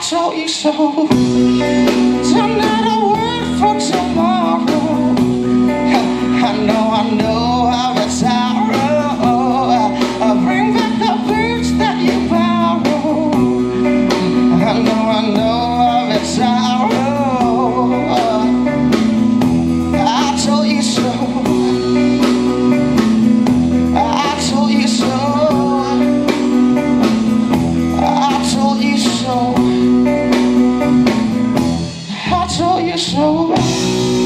找一首。your soul